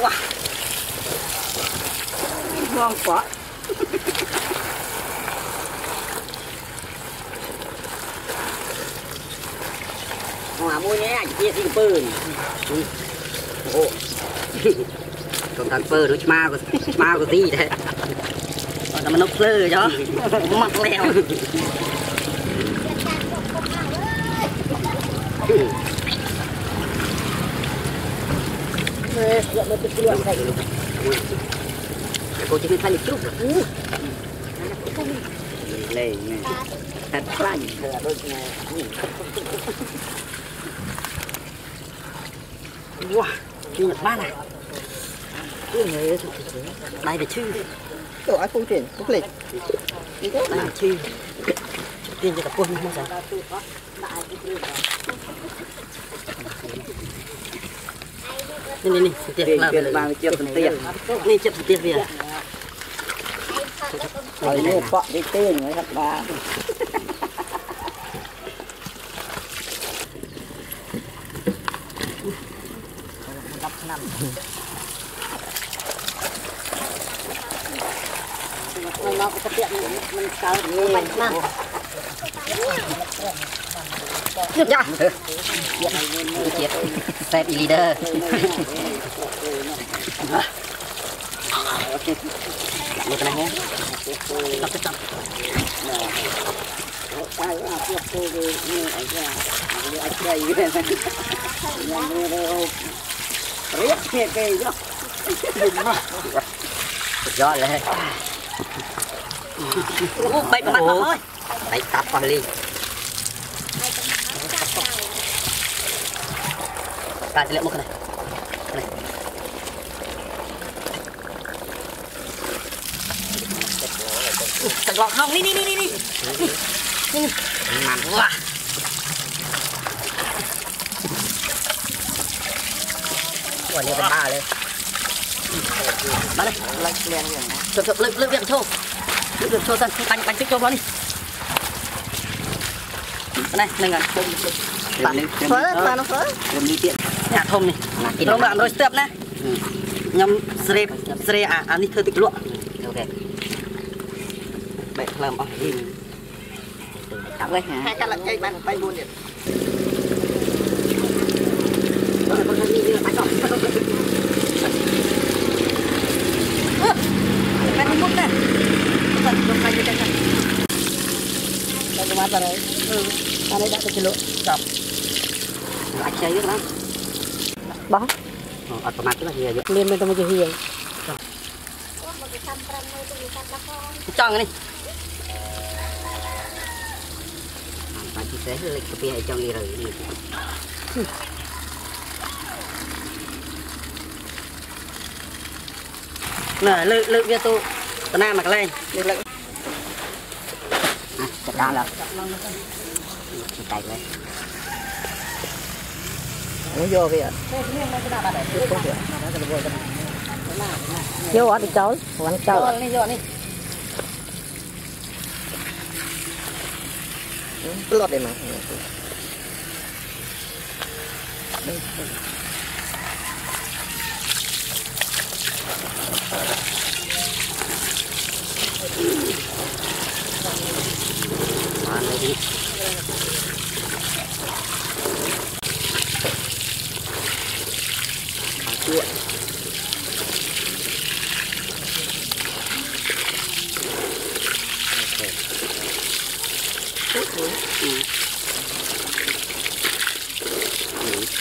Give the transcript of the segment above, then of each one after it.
Wow. Ngon quá. Hòa mua nhé, anh chia xin pơn. Ồ. Còn thằng pơ nó chma của chma của gì đấy. Còn nó nốc lơ cho. Mặt leo. Cô chỉ biết thay chút lên thật lạnh wow chi nhật ba này cái người bay là chi Tổ ai không chuyển, không lịch. đây là chi tiên cho tập quân không sao Ini nih, setiap lah. Tiền ba mươi triệu tiền tiền. Ini cep setiap ya. Rồi mua phọ đi tiền người thật ba. Nó có setiap mình cao nhiều mạnh mà. Ya. Chết. Set leader. Ya. Stop, stop. Riết thiệt kì chứ. Gió lên. Ủa, bậy mặt thôi lấy cặp con ly bạn sẽ lấy một cái này cái này Thật lọt không? Đi, đi, đi, đi, đi. Mặn quá. Quả này còn ba lên. Ba lên. Lên, lên, lên. Chụp, chụp, lên, lên viện thô. Lên viện thô dân, bánh, bánh xích cho bánh. នេះហ្នឹងហើយបាទនេះខ្ញុំបាទខ្ញុំនេះទៀតអាធំនេះខ្ញុំអត់រួចស្ទាប់ណាខ្ញុំស្រេបស្រេអានេះធ្វើទឹកលក់អូខេបែកខ្លាំងអស់វិញកាត់លេះហ่าកាត់លេះចេញបាន24ទៀតបាទបងនេះវាបាច់អស់អឺមិនមុខទេបាទខ្ញុំខ្លាចទៅតែខ្ញុំមកដល់ហើយ អានេះដាក់ទៅគីឡូ10អាចជ័យទេបងបោះអត់ប្រមាទទេហៀយកមានមានតែមួយហៀយចង់នេះបាច់ពិសេសលេខកាពីឲ្យចង់នេះរើនេះណែលើកលើកវាទៅតាណាមកកន្លែងលើកលើកចាក់ដល់ដល់ vô kìa vô ăn cháu ăn cháu cứ lọt đây mà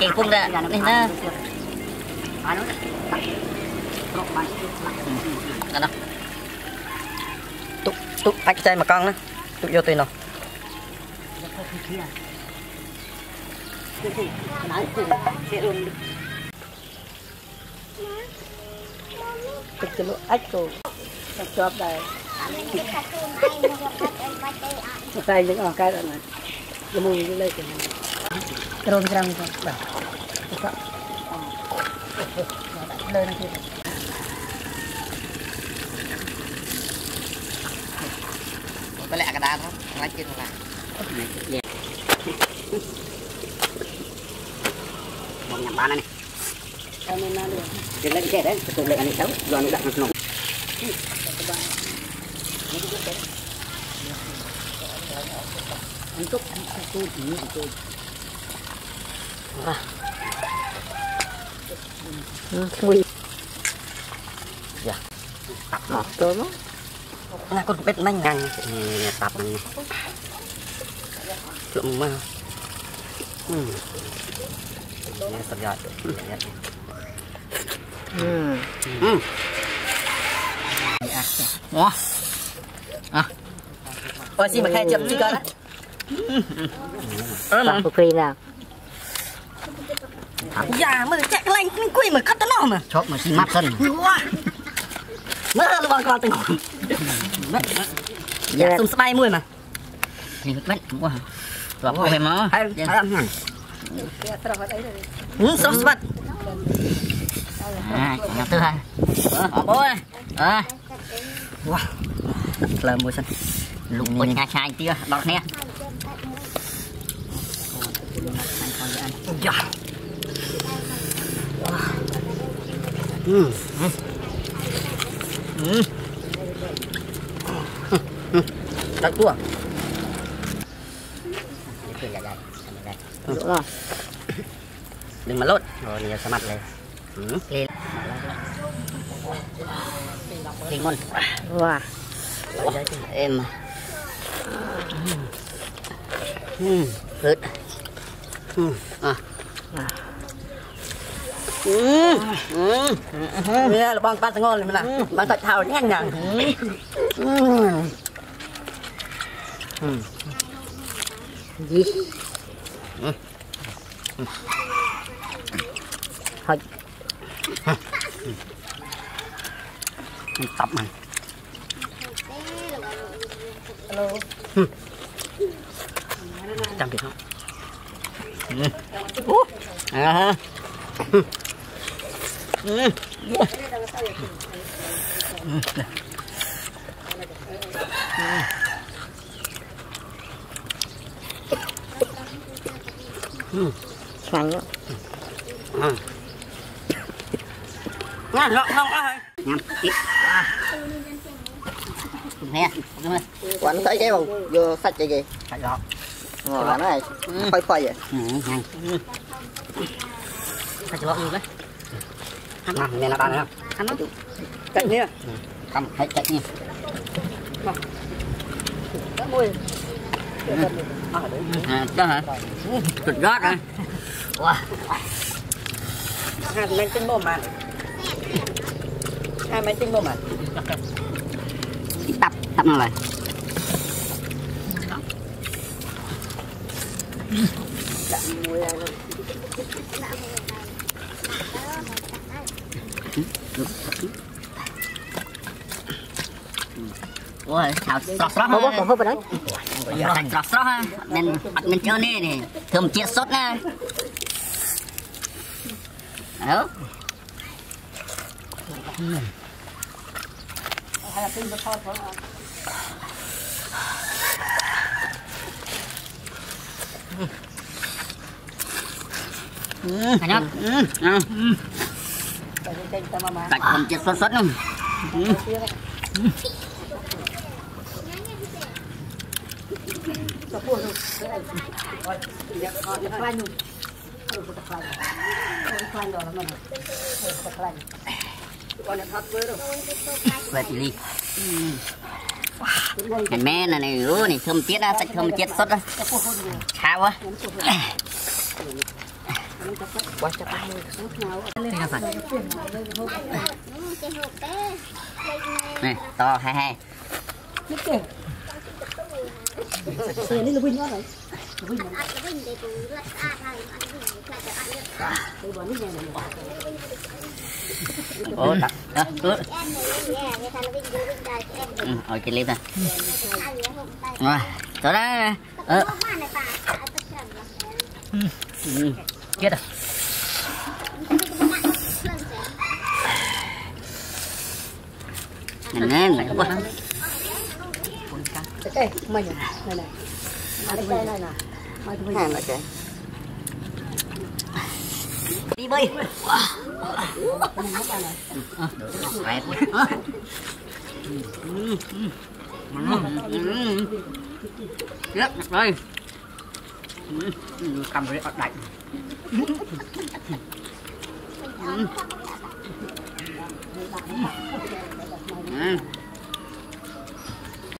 cái phun ra này nè, ra đó tụt tụt bạch chơi mà con đó tụt vô tiền rồi, cái lỗ ách rồi tụt chóp đây tay những cái đó này cái mùi lên cái này Drone gerang bukan? Dah. Buka. Dah tak blur nanti. Boleh agak dah, rajin lah. Ya. Bom yang mana ni? Kami malu. Dia lagi dia kan, betul lagi ni tahu, dua ni tak senang. Hmm. Ini juga kan. Untuk satu ini itu à? Ừ, kèn phun ra, này. Nó Đó đâu tụt ách chay mà căng nữa tụt vô tiền nào chục kilo ếch cô chọc chọc đây tay những cái đó này យ៉ាមើលចាក់កន្លែងគួយមើលខិតទៅនោះមើលឈប់មកស៊ីម៉ាត់សិនមើលរបស់គាត់ទាំងយ៉ាសុំស្បៃមួយមកនេះមិនអូតោះមកហើយមកហើយស្រស់ស្បាត់អាទៅហើយអបអើអើវ៉ាផ្លើមួយសិនលុកពុញកាឆាយទៀតដល់គ្នាយ៉ា tung tua đừng mà. Thì. Rồi nhiều em mặt Hay, hay Lên. Kaya terus ada ini Ừ, sốt spy. À, thứ Là nè. Dạ. Ừ. Ừ. Đắt tua. Đúng mà lốt. Rồi nhiều sa mặt. Ừ. Ừ. Ừ. À. Ừ. Ừ thật thào nhanh nhàng. Ừ. Ừ. Ừ. À. Ừ. xoắn nữa Ừ. Ngon, ngon, ngon quá. Nhắm. Nè, quánh thấy cái không vô sách cái gì Phải rõ. ngồi nó này phơi phơi vậy Ừ, nhanh. Phải rõ luôn đấy. Ngon, nên là ba nữa. Ăn nó. Cạnh nha. Không, hãy chạy nha. cái mùi À, đó hả? Tuyệt rót rồi. Wow. hai mấy tinh bông mà hai mấy tinh bông mà Tập, tập nó lại. mùi này Ôi, xào sọt sọt hộp hộp vào đấy sọt sọt ha. Nên bắt mình chơi nè nè. Thơm chiết sốt nè. Đó. Nhóc. Ừ. Ừ. Tại vì tên ta mà mà Cạch thơm chết sốt sốt luôn. khoan đi này. Cái mẹ này này, này thơm tiết á, sạch thơm chết sốt á. Khá quá. Này, to hai hai. Biết kìa. lên là rồi. Ủa đặt đó clip rồi tới đó ờ ừ chết rồi nè nè nè quá Ê, mày này, này này. Này này nè. Mày tụi mình. cái đi bơi Mình hết ra này. Ờ, khỏe quá Ừ, ừ, កម្មវិធីអត់ដាច់អឺ